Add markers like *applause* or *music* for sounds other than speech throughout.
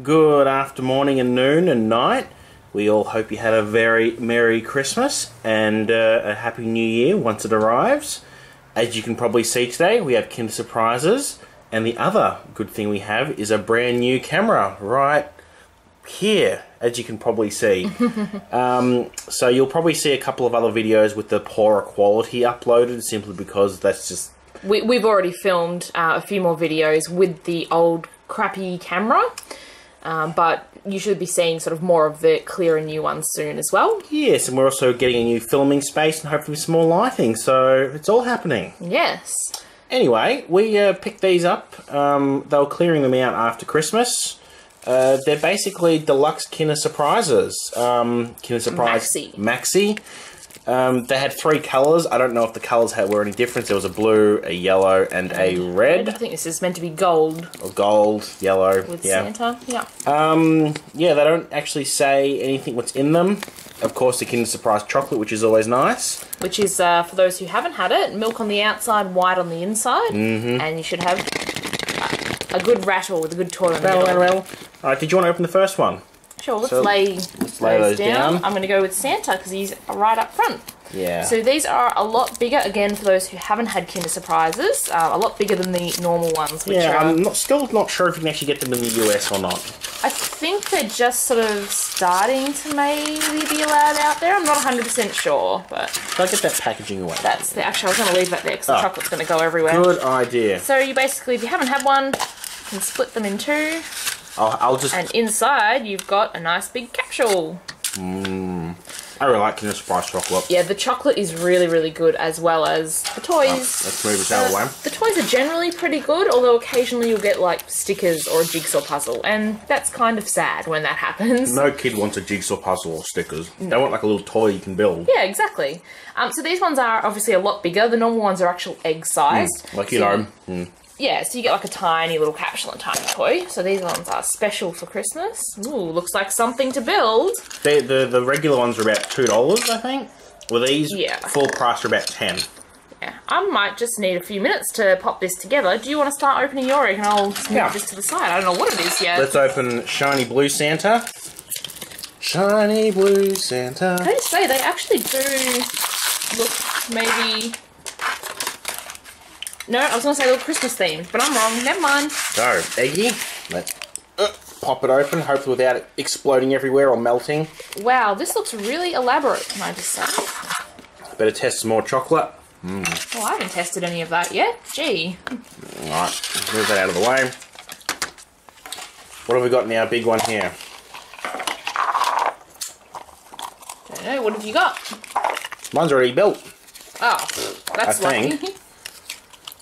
good after morning and noon and night. We all hope you had a very Merry Christmas and uh, a Happy New Year once it arrives. As you can probably see today, we have Kinder Surprises, and the other good thing we have is a brand new camera right here, as you can probably see. *laughs* um, so you'll probably see a couple of other videos with the poorer quality uploaded simply because that's just We, we've already filmed uh, a few more videos with the old crappy camera, um, but you should be seeing sort of more of the clearer new ones soon as well. Yes, and we're also getting a new filming space and hopefully some more lighting, so it's all happening. Yes. Anyway, we uh, picked these up. Um, they were clearing them out after Christmas. Uh, they're basically deluxe Kinder Surprises. Um, Kinder Surprise Maxi. Maxi. Um, they had three colours. I don't know if the colours had, were any difference. There was a blue, a yellow, and a red. I think this is meant to be gold Or gold, yellow. with yeah. Santa. Yeah. Um, yeah, they don't actually say anything what's in them. Of course, the Kinder Surprise chocolate, which is always nice. Which is, uh, for those who haven't had it, milk on the outside, white on the inside. Mm-hmm. And you should have a good rattle with a good toy in the Well, middle. well, well. Alright, did you want to open the first one? Sure, let's So, lay, lay those down. down. I'm going to go with Santa because he's right up front. Yeah. So these are a lot bigger, again, for those who haven't had Kinder Surprises, uh, a lot bigger than the normal ones, which yeah, are, I'm not, still not sure if you can actually get them in the US or not. I think they're just sort of starting to maybe be allowed out there. I'm not 100% sure, but Can I get that packaging away? that's the, actually, I was going to leave that there because the Oh. chocolate's going to go everywhere. Good idea. So you basically, if you haven't had one, you can split them in two, I'll, I'll just. and inside you've got a nice big capsule. Mmm. I really like Kinder Surprise chocolate. Yeah, the chocolate is really, really good, as well as the toys. Let's move it out of the way. The toys are generally pretty good, although occasionally you'll get like stickers or a jigsaw puzzle, and that's kind of sad when that happens. No kid wants a jigsaw puzzle or stickers. They want like a little toy you can build. Yeah, exactly. Um, so these ones are obviously a lot bigger. The normal ones are actual egg sized. Like you So- know. Mm. Yeah, so you get like a tiny little capsule and tiny toy. So these ones are special for Christmas. Ooh, looks like something to build. They, the the regular ones are about two dollars, I think. Well, these Yeah. full price are about ten. Yeah, I might just need a few minutes to pop this together. Do you want to start opening your egg and I'll just move Yeah. this to the side? I don't know what it is yet. Let's open Shiny Blue Santa. Shiny Blue Santa. I just say they actually do look maybe. No, I was gonna say look Christmas theme, but I'm wrong. Never mind. So, Eggy, let's uh, pop it open, hopefully without it exploding everywhere or melting. Wow, this looks really elaborate. Can I just say? Better test some more chocolate. Well, I haven't tested any of that yet. Gee. Alright, move that out of the way. What have we got in our big one here? Don't know. What have you got? Mine's already built. Oh, that's I lucky. think. *laughs*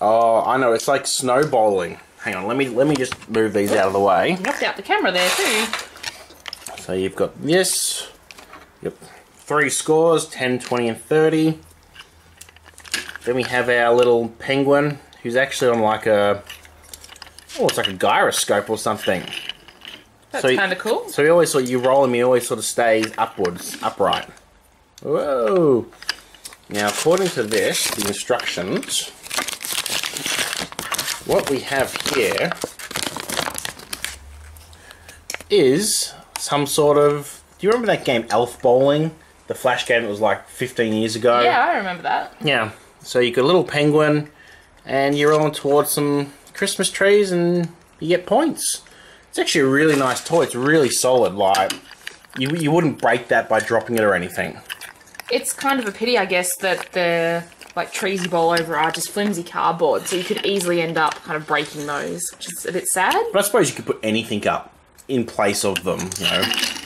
Oh, I know, it's like snowballing. Hang on, let me let me just move these out of the way. Knocked out the camera there too. So you've got this. Yep. Three scores, 10, 20, and 30. Then we have our little penguin, who's actually on like a... Oh, it's like a gyroscope or something. That's So you- kind of cool. So he always sort of, you roll him, he always sort of stays upwards, upright. Whoa! Now, according to this, the instructions, what we have here is some sort of. Do you remember that game Elf Bowling? The Flash game that was like 15 years ago? Yeah, I remember that. Yeah. So you got a little penguin, and you're rolling towards some Christmas trees, and you get points. It's actually a really nice toy. It's really solid. Like you, you wouldn't break that by dropping it or anything. It's kind of a pity, I guess, that the like trees you bowl over are just flimsy cardboard, so you could easily end up kind of breaking those, which is a bit sad. But I suppose you could put anything up in place of them. You know,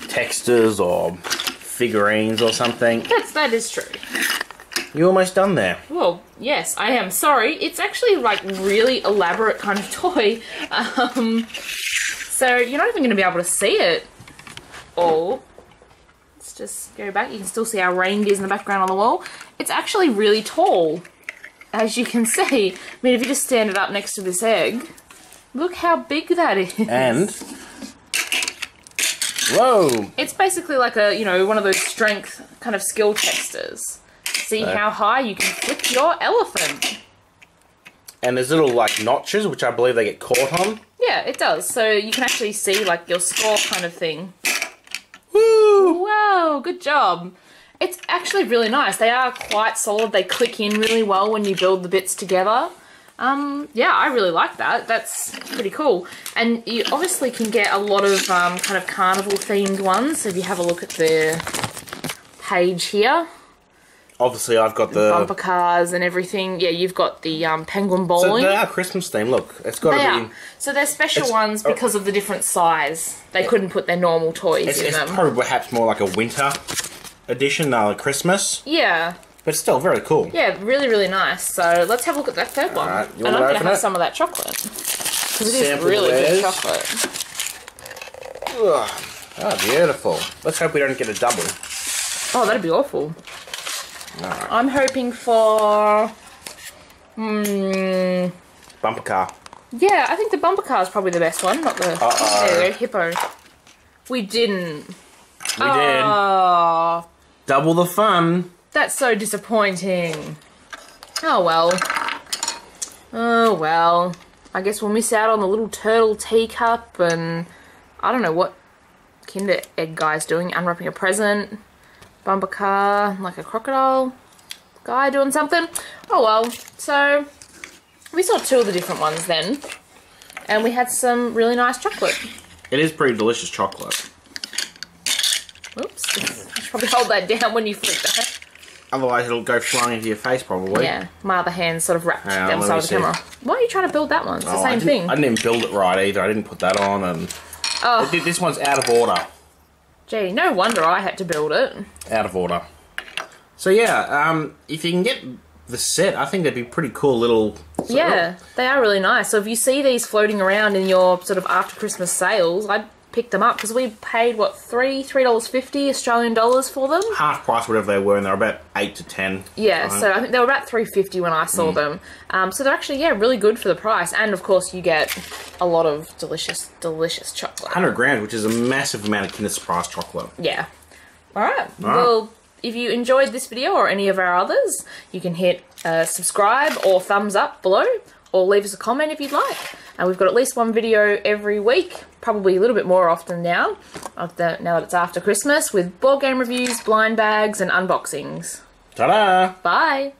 textures or figurines or something. That's that is true. You're almost done there. Well, yes, I am. Sorry, it's actually like really elaborate kind of *laughs* toy. Um, so you're not even going to be able to see it all. Let's just go back. You can still see our reindeers in the background on the wall. It's actually really tall, as you can *laughs* see. I mean, if you just stand it up next to this egg, look how big that is. And whoa! It's basically like a, you know, one of those strength kind of skill testers. See how high you can flip your elephant. And there's little like notches, which I believe they get caught on. Yeah, it does. So you can actually see like your score kind of thing. Woo! Wow, good job. It's actually really nice. They are quite solid. They click in really well when you build the bits together. Um, yeah, I really like that. That's pretty cool. And you obviously can get a lot of um, kind of carnival themed ones. So if you have a look at the page here, Obviously, I've got the. bumper cars and everything. Yeah, you've got the um, penguin So they are Christmas themed. Look, it's got to be. are. So they're special ones because of the different size. They couldn't put their normal toys It's, in it's them. It's probably perhaps more like a winter edition a uh, Christmas, yeah, but still very cool. yeah, really, really nice. So let's have a look at that third one. Alright, you and I'm going to have it? some of that chocolate. Because it is Sample really theirs. good chocolate. Ugh. Oh, beautiful. Let's hope we don't get a double. Oh, that'd be awful. Alright. I'm hoping for. Hmm. Bumper car. Yeah, I think the bumper car is probably the best one, not the. Uh-oh. There hippo. We didn't. We did. Ah. Double the fun. that's so disappointing. Oh well. Oh well. I guess we'll miss out on the little turtle teacup and I don't know what Kinder Egg guy's doing, unwrapping a present, bumper car, like a crocodile guy doing something. Oh well. So we saw two of the different ones then, and we had some really nice chocolate. It is pretty delicious chocolate. Oops. I *laughs* should probably hold that down when you flip that. Otherwise, it'll go flying into your face probably. Yeah, my other hand sort of wrapped Hang on, down the let side me of the see. camera. Why are you trying to build that one? It's the Oh, I same didn't- thing. I didn't even build it right either. I didn't put that on, and Oh, Th- this one's out of order. gee, no wonder I had to build it. Out of order. So yeah, um, if you can get the set, I think they'd be pretty cool little. Yeah, they are really nice. So if you see these floating around in your sort of after Christmas sales, I'd pick them up because we paid what three three dollars fifty Australian dollars for them. half price, whatever they were, and they're about eight to ten. Yeah, Right. so I think they were about three fifty when I saw them. Um, so they're actually yeah really good for the price, and of course you get a lot of delicious delicious chocolate. hundred grams, which is a massive amount of Kinder Surprise chocolate. Yeah. All right. Well, if you enjoyed this video or any of our others, you can hit uh, subscribe or thumbs up below, or leave us a comment if you'd like. And we've got at least one video every week, probably a little bit more often now, the, now that it's after Christmas, with board game reviews, blind bags, and unboxings. Ta-da! Bye.